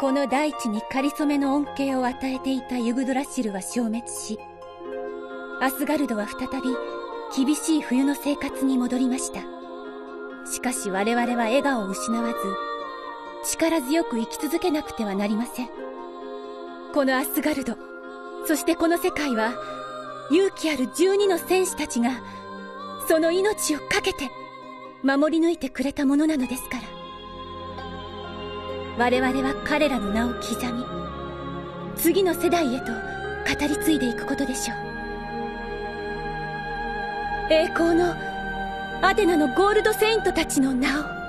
この大地に仮初めの恩恵を与えていたユグドラシルは消滅しアスガルドは再び厳しい冬の生活に戻りました。しかし我々は笑顔を失わず力強く生き続けなくてはなりません。このアスガルドそしてこの世界は勇気ある12の戦士たちがその命を懸けて守り抜いてくれたものなのですから。我々は彼らの名を刻み次の世代へと語り継いでいくことでしょう。栄光のアテナのゴールドセイントたちの名を。